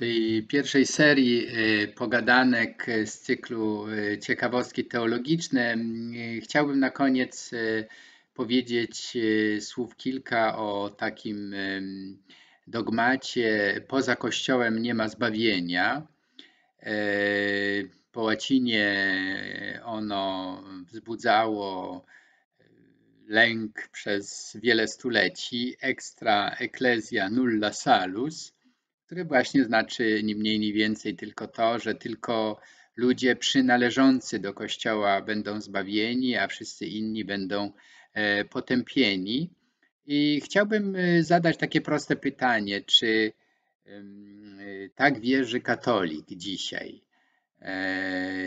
tej pierwszej serii y, pogadanek z cyklu y, Ciekawostki teologiczne. Y, chciałbym na koniec powiedzieć słów kilka o takim dogmacie poza Kościołem nie ma zbawienia. Po łacinie ono wzbudzało lęk przez wiele stuleci, extra ecclesia nulla salus, które właśnie znaczy ni mniej, ni więcej tylko to, że tylko ludzie przynależący do Kościoła będą zbawieni, a wszyscy inni będą e, potępieni. I chciałbym e, zadać takie proste pytanie, czy tak wierzy katolik dzisiaj? E,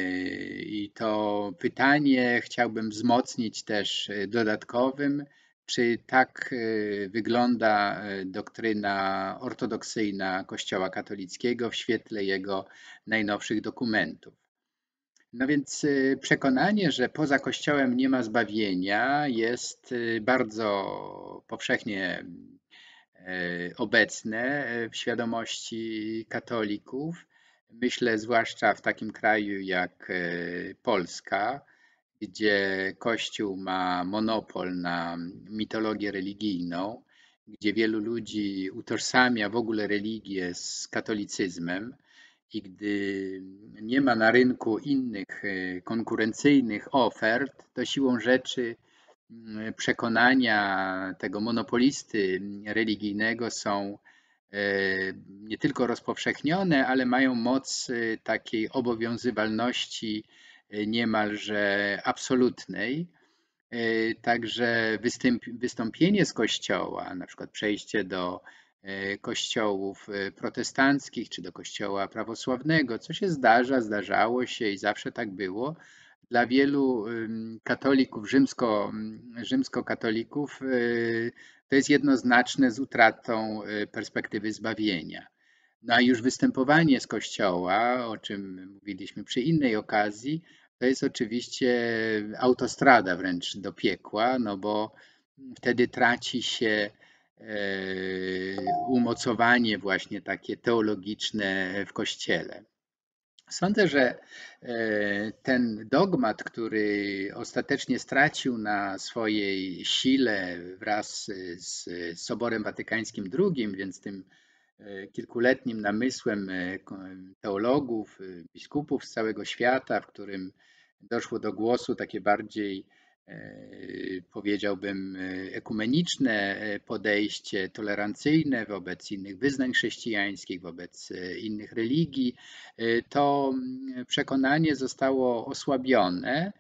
I to pytanie chciałbym wzmocnić też dodatkowym, czy tak e, wygląda e, doktryna ortodoksyjna Kościoła katolickiego w świetle jego najnowszych dokumentów? No więc e, przekonanie, że poza Kościołem nie ma zbawienia, jest bardzo powszechnie obecne w świadomości katolików. Myślę zwłaszcza w takim kraju jak Polska, gdzie Kościół ma monopol na mitologię religijną, gdzie wielu ludzi utożsamia w ogóle religię z katolicyzmem i gdy nie ma na rynku innych e, konkurencyjnych ofert, to siłą rzeczy mm, przekonania tego monopolisty religijnego są e, nie tylko rozpowszechnione, ale mają moc e, takiej obowiązywalności niemalże absolutnej. E, także wystąpienie z kościoła, na przykład przejście do e, kościołów e, protestanckich czy do kościoła prawosławnego, co się zdarza, zdarzało się i zawsze tak było. Dla wielu katolików, rzymsko, rzymskokatolików, to jest jednoznaczne z utratą perspektywy zbawienia. No a już występowanie z kościoła, o czym mówiliśmy przy innej okazji, to jest oczywiście autostrada wręcz do piekła, no bo wtedy traci się e, umocowanie właśnie takie teologiczne w Kościele. Sądzę, że e, ten dogmat, który ostatecznie stracił na swojej sile wraz z Soborem Watykańskim II, więc tym kilkuletnim namysłem e, teologów, e, biskupów z całego świata, w którym doszło do głosu takie bardziej, powiedziałbym, ekumeniczne podejście, tolerancyjne wobec innych wyznań chrześcijańskich, wobec innych religii, to przekonanie zostało osłabione.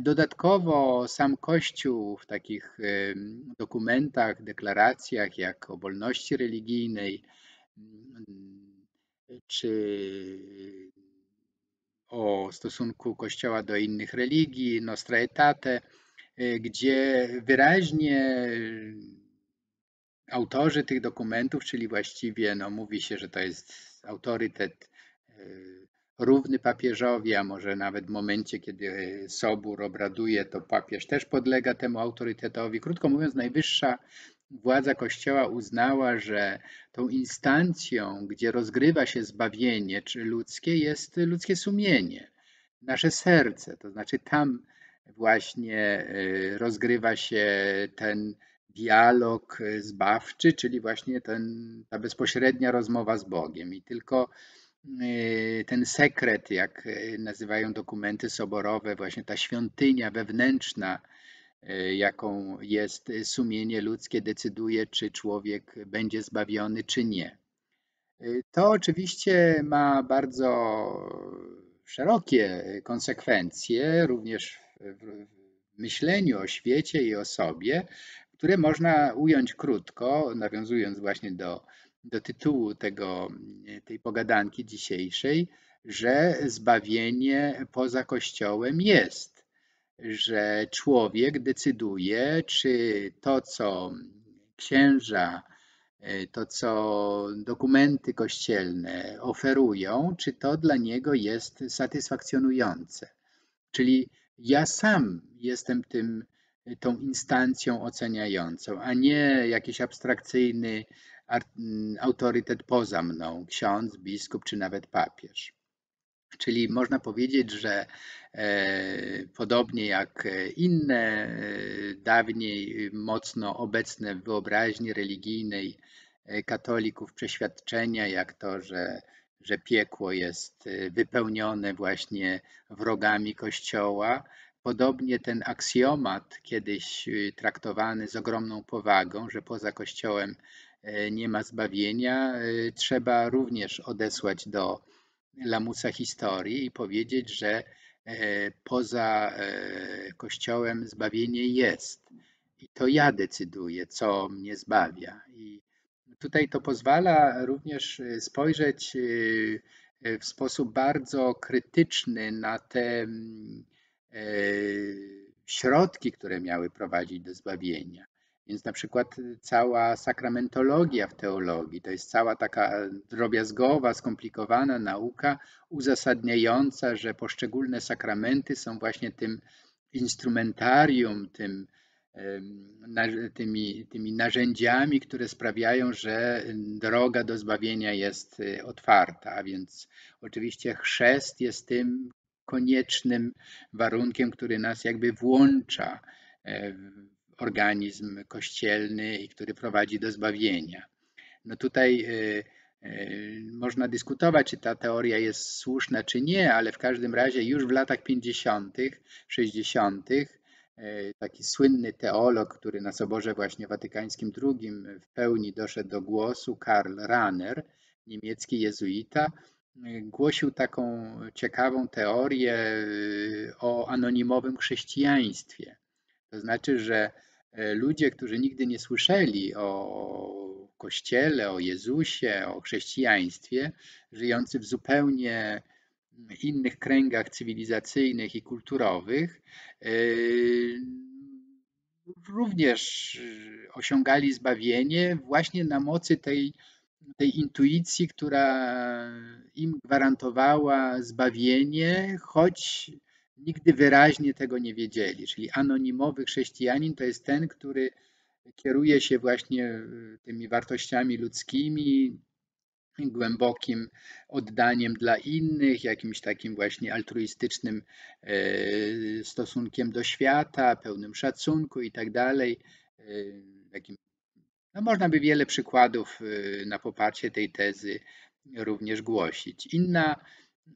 Dodatkowo sam Kościół w takich dokumentach, deklaracjach jak o wolności religijnej czy o stosunku Kościoła do innych religii, Nostra Aetate, gdzie wyraźnie autorzy tych dokumentów, czyli właściwie no, mówi się, że to jest autorytet równy papieżowi, a może nawet w momencie, kiedy Sobór obraduje, to papież też podlega temu autorytetowi. Krótko mówiąc, najwyższa władza Kościoła uznała, że tą instancją, gdzie rozgrywa się zbawienie czy ludzkie, jest ludzkie sumienie, nasze serce. To znaczy tam właśnie y, rozgrywa się ten dialog zbawczy, czyli właśnie ten, ta bezpośrednia rozmowa z Bogiem. I tylko ten sekret, jak nazywają dokumenty soborowe, właśnie ta świątynia wewnętrzna, E, jaką jest sumienie ludzkie, decyduje, czy człowiek będzie zbawiony, czy nie. To oczywiście ma bardzo szerokie konsekwencje, również w myśleniu o świecie i o sobie, które można ująć krótko, nawiązując właśnie do, do tytułu tego, tej pogadanki dzisiejszej, że zbawienie poza Kościołem jest że człowiek decyduje, czy to, co księża, to, co dokumenty kościelne oferują, czy to dla niego jest satysfakcjonujące. Czyli ja sam jestem tym tą instancją oceniającą, a nie jakiś abstrakcyjny autorytet poza mną, ksiądz, biskup czy nawet papież. Czyli można powiedzieć, że e, podobnie jak inne e, dawniej mocno obecne w wyobraźni religijnej e, katolików przeświadczenia, jak to, że, że piekło jest wypełnione właśnie wrogami Kościoła, Podobnie ten aksjomat, kiedyś traktowany z ogromną powagą, że poza Kościołem nie ma zbawienia, trzeba również odesłać do lamusa historii i powiedzieć, że e, poza e, Kościołem zbawienie jest. I to ja decyduję, co mnie zbawia. I tutaj to pozwala również e, spojrzeć w sposób bardzo krytyczny na te mm, środki, które miały prowadzić do zbawienia. Więc na przykład cała sakramentologia w teologii to jest cała taka drobiazgowa, skomplikowana nauka uzasadniająca, że poszczególne sakramenty są właśnie tym instrumentarium, tym, tymi, tymi narzędziami, które sprawiają, że droga do zbawienia jest otwarta. A więc oczywiście chrzest jest tym koniecznym warunkiem, który nas jakby włącza e, organizm kościelny i który prowadzi do zbawienia. No tutaj y, y, można dyskutować, czy ta teoria jest słuszna, czy nie, ale w każdym razie już w latach 50., 60., y, taki słynny teolog, który na Soborze właśnie Watykańskim II w pełni doszedł do głosu, Karl Rahner, niemiecki jezuita, głosił taką ciekawą teorię o anonimowym chrześcijaństwie. To znaczy, że E, ludzie, którzy nigdy nie słyszeli o Kościele, o Jezusie, o chrześcijaństwie, żyjący w zupełnie innych kręgach cywilizacyjnych i kulturowych, e, również osiągali zbawienie właśnie na mocy tej, tej intuicji, która im gwarantowała zbawienie, choć nigdy wyraźnie tego nie wiedzieli. Czyli anonimowy chrześcijanin to jest ten, który kieruje się właśnie e, tymi wartościami ludzkimi, głębokim oddaniem dla innych, jakimś takim właśnie altruistycznym e, stosunkiem do świata, pełnym szacunku i tak dalej. E, no można by wiele przykładów na poparcie tej tezy również głosić. Inna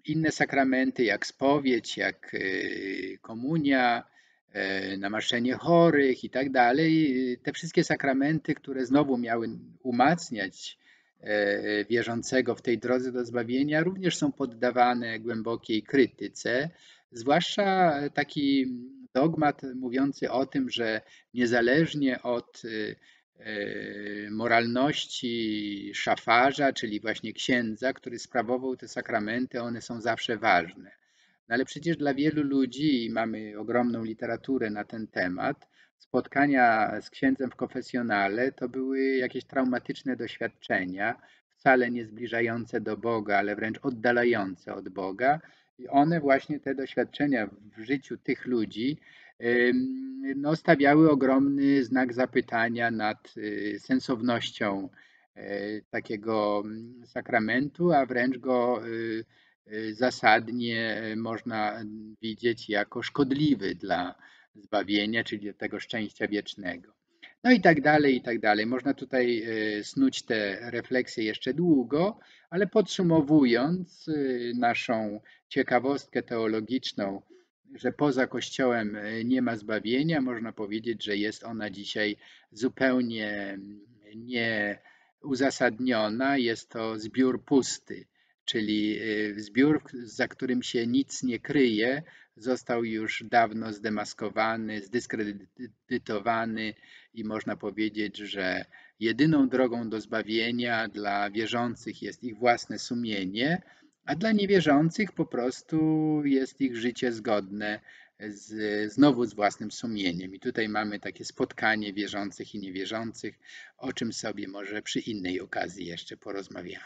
inne sakramenty, jak spowiedź, jak y, komunia, e, namaszczenie chorych i tak dalej. Te wszystkie sakramenty, które znowu miały umacniać wierzącego w tej drodze do zbawienia, również są poddawane głębokiej krytyce, zwłaszcza taki dogmat mówiący o tym, że niezależnie od y, moralności szafarza, czyli właśnie księdza, który sprawował te sakramenty, one są zawsze ważne. No ale przecież dla wielu ludzi, mamy ogromną literaturę na ten temat, spotkania z księdzem w konfesjonale to były jakieś traumatyczne doświadczenia, wcale nie zbliżające do Boga, ale wręcz oddalające od Boga. I one właśnie te doświadczenia w życiu tych ludzi no, stawiały ogromny znak zapytania nad y, sensownością e, takiego mm, sakramentu, a wręcz go y, y, zasadnie e, można widzieć jako szkodliwy dla zbawienia, czyli tego szczęścia wiecznego. No i tak dalej, i tak dalej. Można tutaj e, snuć te refleksje jeszcze długo, ale podsumowując naszą ciekawostkę teologiczną, że poza Kościołem e, nie ma zbawienia, można powiedzieć, że jest ona dzisiaj zupełnie nieuzasadniona. Jest to zbiór pusty, czyli e, zbiór, za którym się nic nie kryje, został już dawno zdemaskowany, zdyskredytowany i można powiedzieć, że jedyną drogą do zbawienia dla wierzących jest ich własne sumienie, a dla niewierzących po prostu jest ich życie zgodne z, znowu z własnym sumieniem. I tutaj mamy takie spotkanie wierzących i niewierzących, o czym sobie może przy innej okazji jeszcze porozmawiamy.